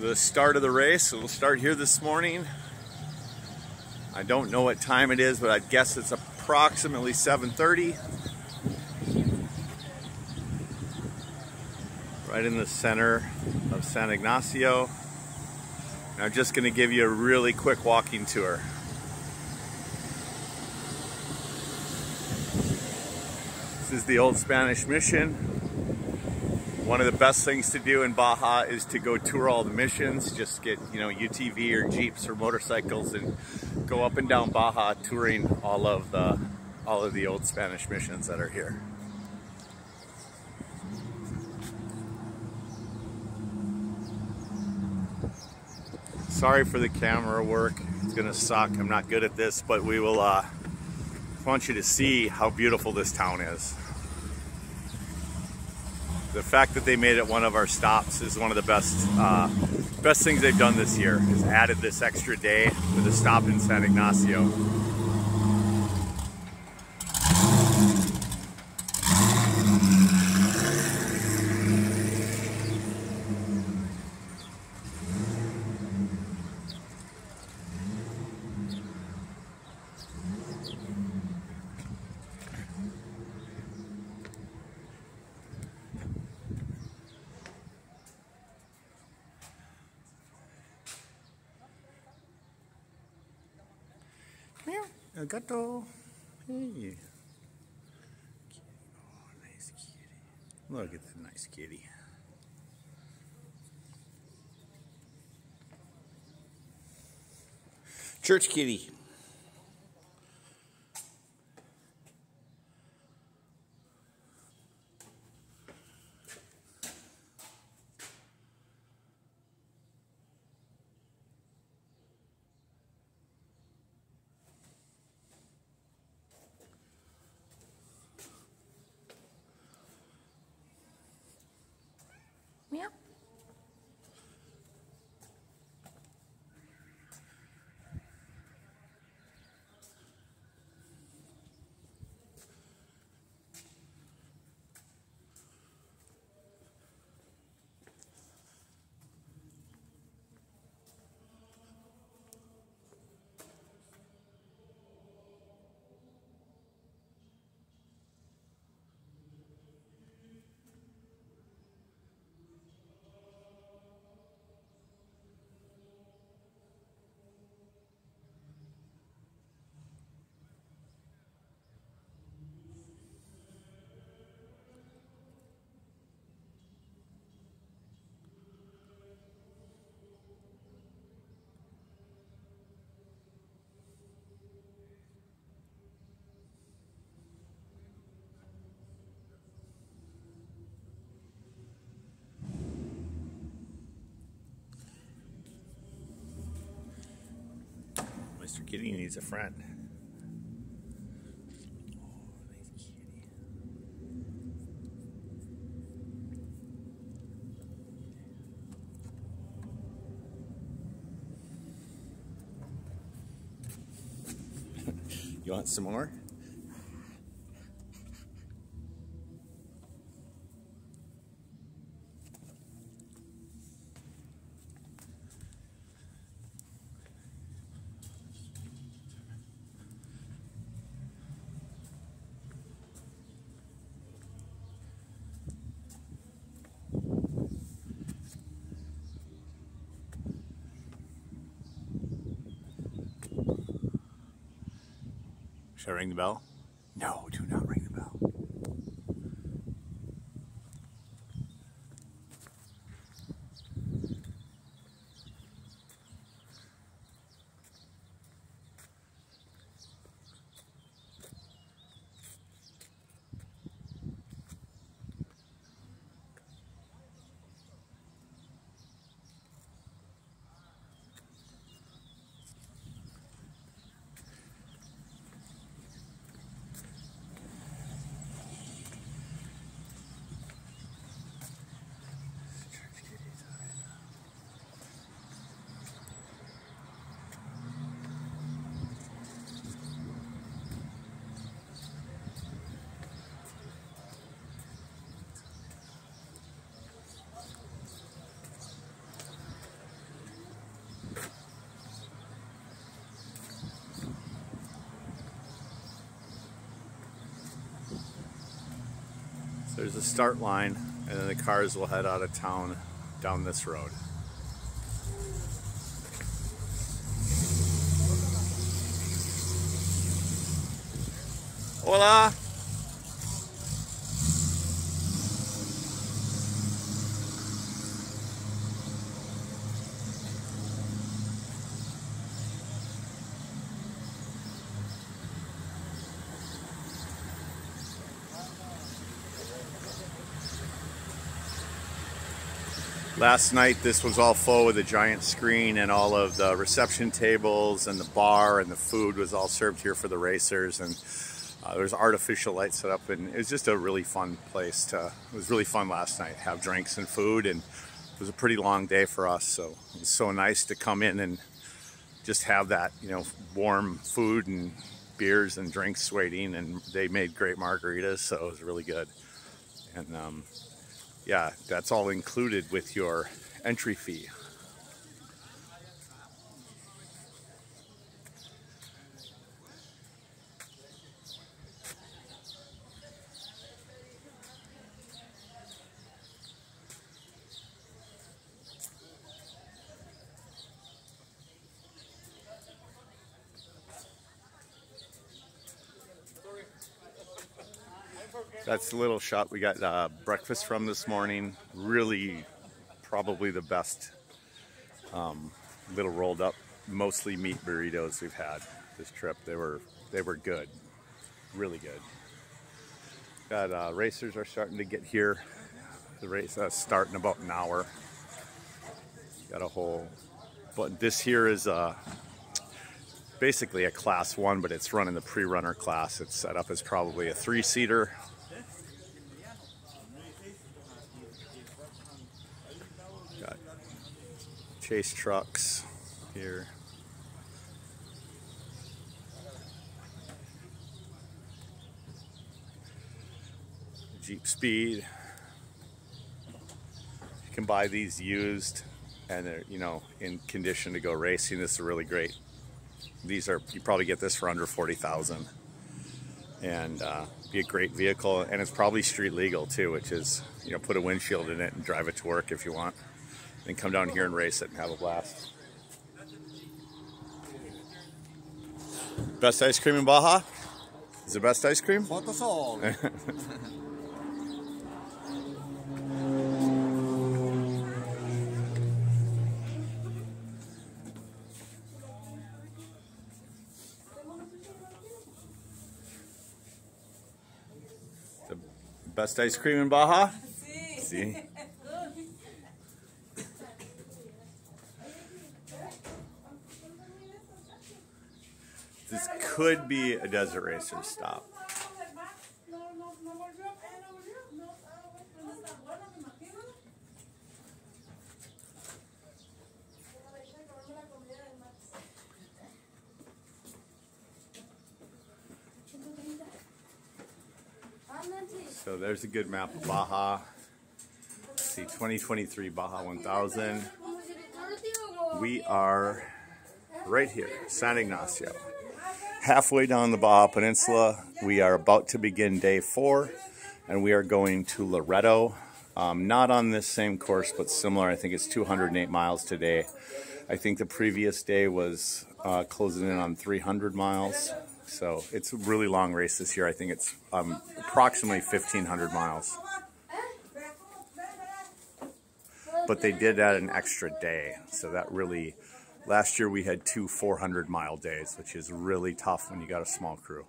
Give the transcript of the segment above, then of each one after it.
the start of the race. We'll start here this morning. I don't know what time it is, but I guess it's approximately 7.30. Right in the center of San Ignacio. And I'm just gonna give you a really quick walking tour. This is the old Spanish mission. One of the best things to do in Baja is to go tour all the missions. Just get, you know, UTV or Jeeps or motorcycles and go up and down Baja touring all of the all of the old Spanish missions that are here. Sorry for the camera work. It's gonna suck. I'm not good at this, but we will uh, want you to see how beautiful this town is the fact that they made it one of our stops is one of the best uh, best things they've done this year is added this extra day with a stop in San Ignacio. Meow. Gato. Hey. Oh, nice kitty. Look at the nice kitty. Church kitty. Meow. Mr. Kitty needs a friend. You want some more? Should I ring the bell? No, do not There's a start line, and then the cars will head out of town down this road. Hola! Last night this was all full with a giant screen and all of the reception tables and the bar and the food was all served here for the racers and uh, there's artificial light set up and it was just a really fun place to, it was really fun last night, have drinks and food and it was a pretty long day for us so it was so nice to come in and just have that, you know, warm food and beers and drinks waiting and they made great margaritas so it was really good. And um, yeah, that's all included with your entry fee. That's the little shop we got uh, breakfast from this morning. Really, probably the best um, little rolled up, mostly meat burritos we've had this trip. They were they were good, really good. Got uh, racers are starting to get here. The race uh, start in about an hour. Got a whole, but this here is a uh, basically a class one, but it's running the pre-runner class. It's set up as probably a three-seater Got chase trucks here. Jeepspeed. You can buy these used and they're, you know, in condition to go racing. This is really great. These are, you probably get this for under 40,000 and uh, be a great vehicle. And it's probably street legal too, which is, you know, put a windshield in it and drive it to work if you want and come down here and race it and have a blast. Best ice cream in Baja? Is it best ice cream? best ice cream in Baja? See? This could be a desert racer stop. So there's a good map of Baja. See, 2023 Baja 1000. We are right here, San Ignacio halfway down the Baja Peninsula. We are about to begin day four, and we are going to Loreto. Um, not on this same course, but similar. I think it's 208 miles today. I think the previous day was uh, closing in on 300 miles. So it's a really long race this year. I think it's um, approximately 1,500 miles. But they did add an extra day, so that really Last year we had two 400 mile days, which is really tough when you got a small crew.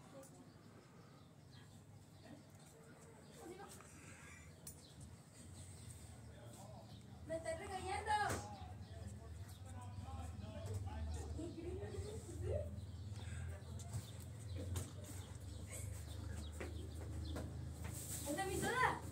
Ugh.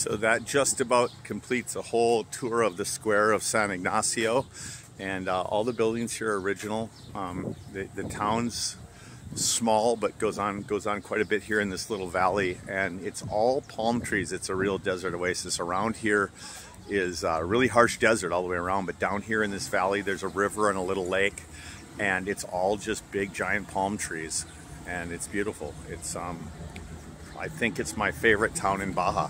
So that just about completes a whole tour of the square of San Ignacio. And uh, all the buildings here are original. Um, the, the town's small, but goes on goes on quite a bit here in this little valley. And it's all palm trees. It's a real desert oasis. Around here is a really harsh desert all the way around. But down here in this valley, there's a river and a little lake. And it's all just big, giant palm trees. And it's beautiful. It's, um, I think it's my favorite town in Baja.